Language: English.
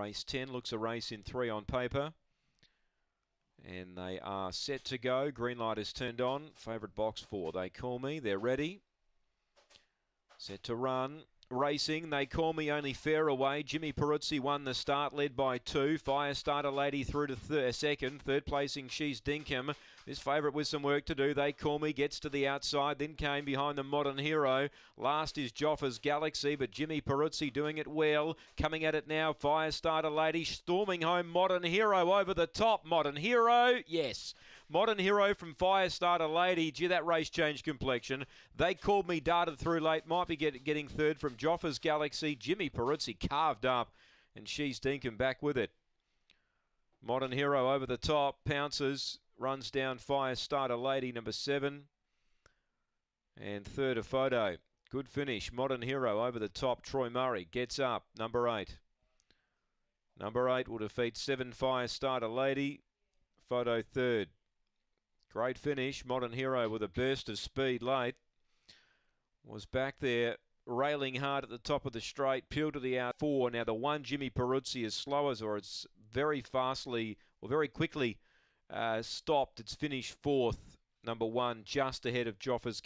Race 10 looks a race in three on paper. And they are set to go. Green light is turned on. Favourite box four. They call me. They're ready. Set to run. Racing, they call me only fair away. Jimmy Peruzzi won the start, led by two. Fire Starter Lady through to second. Third placing, she's Dinkum. This favourite with some work to do. They call me, gets to the outside, then came behind the Modern Hero. Last is Joffa's Galaxy, but Jimmy Peruzzi doing it well. Coming at it now, Fire Starter Lady storming home Modern Hero over the top. Modern Hero, yes. Modern Hero from Firestarter Lady. Gee, that race changed complexion. They called me darted through late. Might be get, getting third from Joffa's Galaxy. Jimmy Peruzzi carved up, and she's Dinkum back with it. Modern Hero over the top. Pounces. Runs down Firestarter Lady, number seven. And third, a photo. Good finish. Modern Hero over the top. Troy Murray gets up. Number eight. Number eight will defeat seven Firestarter Lady. Photo third. Great finish. Modern Hero with a burst of speed late. Was back there railing hard at the top of the straight. Peeled to the out four. Now the one Jimmy Peruzzi is slow as or it's very fastly or very quickly uh, stopped. It's finished fourth. Number one just ahead of Joffa's.